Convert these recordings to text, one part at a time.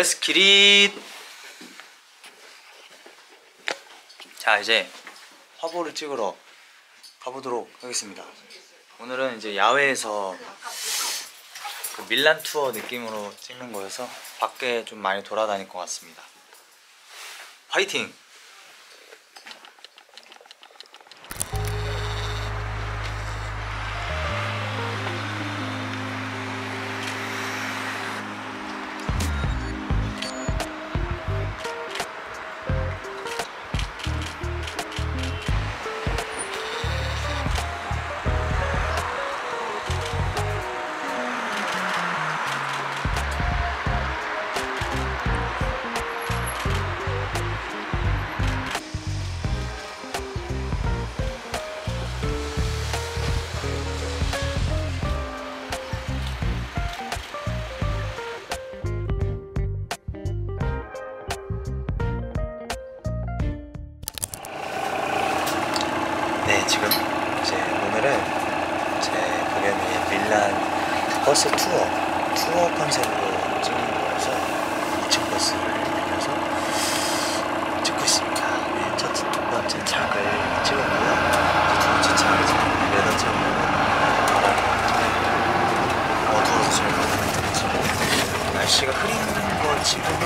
Let's get it 자 이제 화보를 찍으러 가보도록 하겠습니다. 오늘은 이제 야외에서 그 밀란 투어 느낌으로 찍는 거여서 밖에 좀 많이 돌아다닐 것 같습니다. 화이팅! 지금 이제 오늘은 제 공연이 밀란 버스 투어, 투어 컨셉으로 찍는 거여서 2층 버스를 빌려서 찍고 있습니다. 네, 첫, 첫 번째 작을 찍었고요. 이제 두 번째 작을 지금 네번 찍었고, 어두워서 잘 보이는 지금 날씨가 흐리는 거 지금은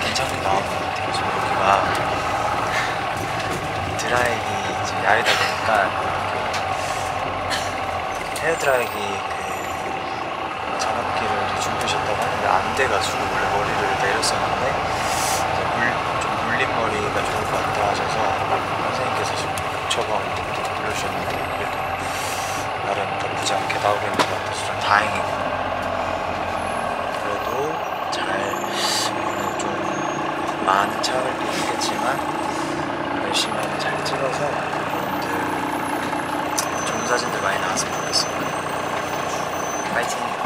괜찮게 나온 것 같아요. 지금 여기가 드라이기 지금 야외다 보니까 그 헤어드라이기 그 전압기를 준비하셨다고 하는데 안 돼가지고 원래 이제 물, 좀 물린 머리가 좋을 것 같다 하셔서 선생님께서 지금 처방 불러주셨는데 그래도 나름 나쁘지 않게 나오고 있는 것 같아서 좀 다행이고 그래도 잘 오늘 좀 많은 차를 있겠지만 열심히 잘 찍어서 여러분들 좋은 사진들 많이 나왔으면 좋겠습니다. 파이팅!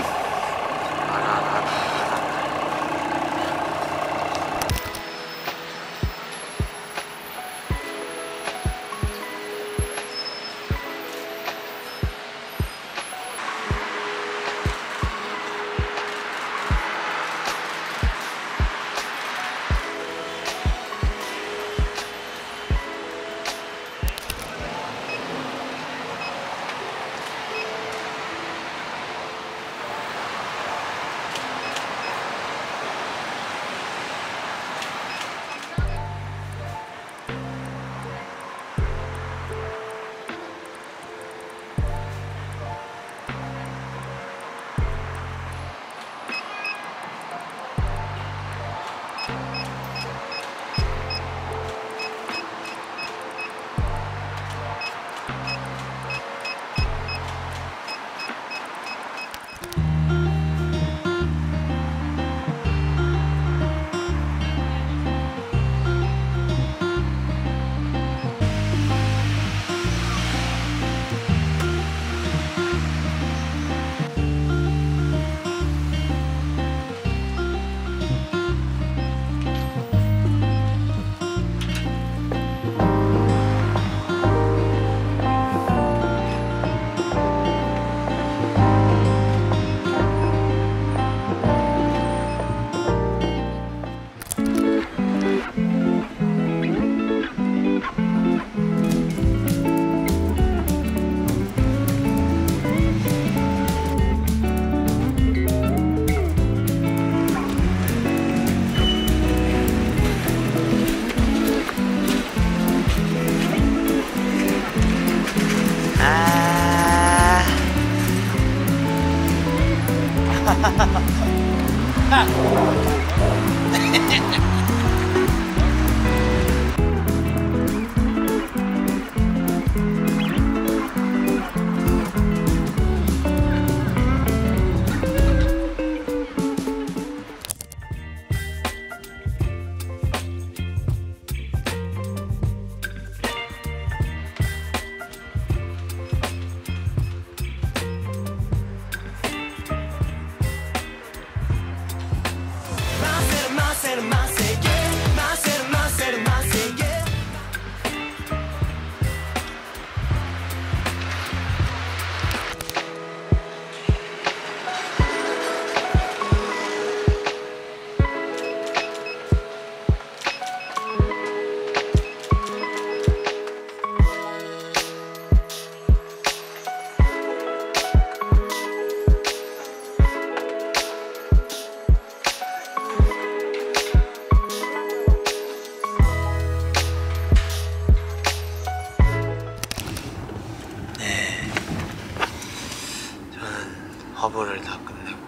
화보를 다 끝내고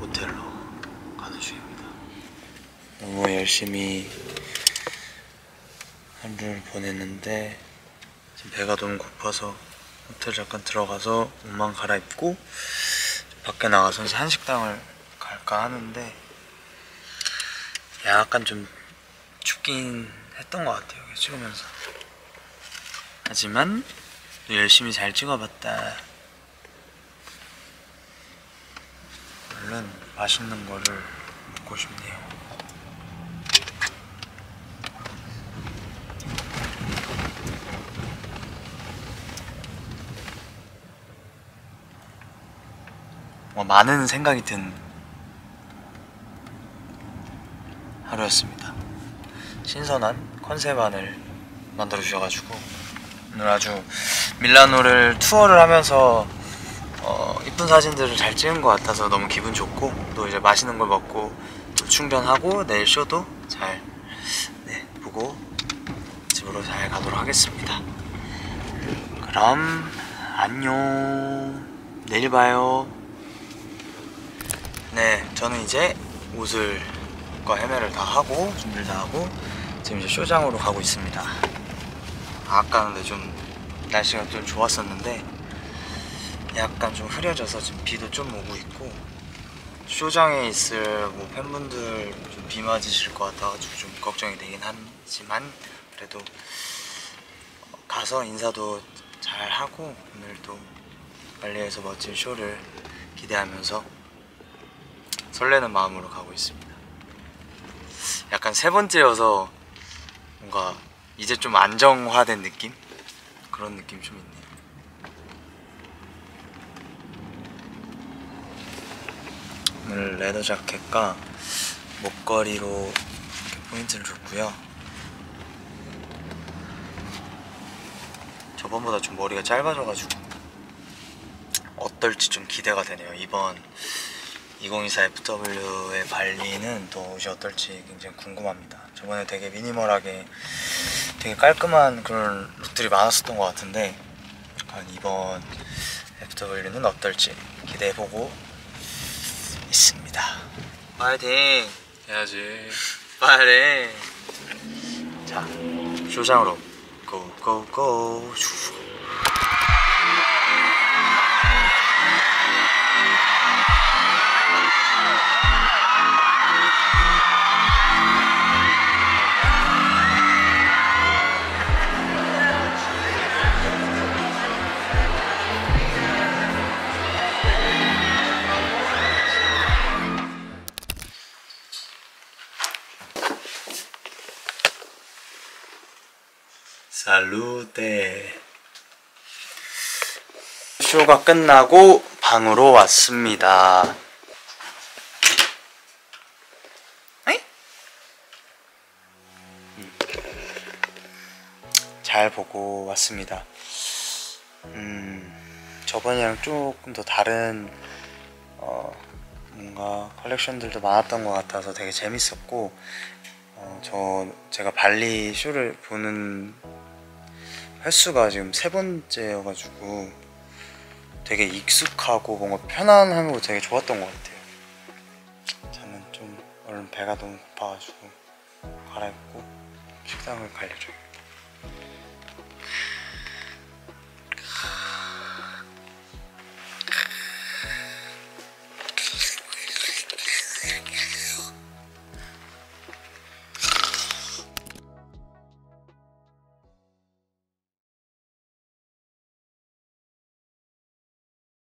호텔로 가는 중입니다. 너무 열심히 하루를 보냈는데 지금 배가 너무 고파서 호텔 잠깐 들어가서 옷만 갈아입고 밖에 나가서 이제 한식당을 갈까 하는데 약간 좀 춥긴 했던 것 같아요. 찍으면서. 하지만 또 열심히 잘 찍어봤다 얼른 맛있는 거를 먹고 싶네요 뭐 많은 생각이 든 하루였습니다. 신선한 컨셉 안을 만들어 주셔가지고 오늘 아주 밀라노를 투어를 하면서 어, 이쁜 사진들을 잘 찍은 것 같아서 너무 기분 좋고 또 이제 맛있는 걸 먹고 또 충전하고 내일 쇼도 잘 네, 보고 집으로 잘 가도록 하겠습니다. 그럼 안녕 내일 봐요. 네, 저는 이제 옷을 과 헤매를 다 하고 준비를 다 하고 지금 이제 쇼장으로 가고 있습니다. 아까는 좀 날씨가 좀 좋았었는데 약간 좀 흐려져서 지금 비도 좀 오고 있고 쇼장에 있을 뭐 팬분들 좀 비 맞으실 것 같아가지고 좀 걱정이 되긴 하지만 그래도 가서 인사도 잘 하고 오늘도 발리에서 멋진 쇼를 기대하면서 설레는 마음으로 가고 있습니다. 약간 세 번째여서 뭔가 이제 좀 안정화된 느낌? 그런 느낌 좀 있네요. 오늘 레더 자켓과 목걸이로 포인트를 줬고요. 저번보다 좀 머리가 짧아져가지고 어떨지 좀 기대가 되네요. 이번 2024 FW의 발리는 또 옷이 어떨지 굉장히 궁금합니다. 저번에 되게 미니멀하게 되게 깔끔한 그런 룩들이 많았었던 것 같은데 이번 FW는 어떨지 기대해보고 있습니다. 파이팅! 해야지. 빨리! 자, 쇼장으로 고고고 살루테 쇼가 끝나고 방으로 왔습니다. 음. 잘 보고 왔습니다. 음, 저번이랑 조금 더 다른 어, 뭔가 컬렉션들도 많았던 것 같아서 되게 재밌었고 어, 저 제가 발리 쇼를 보는 횟수가 지금 세 번째여가지고 되게 익숙하고 뭔가 편안하고 되게 좋았던 것 같아요. 저는 좀 얼른 배가 너무 고파가지고 갈아입고 식당을 갈 예정입니다.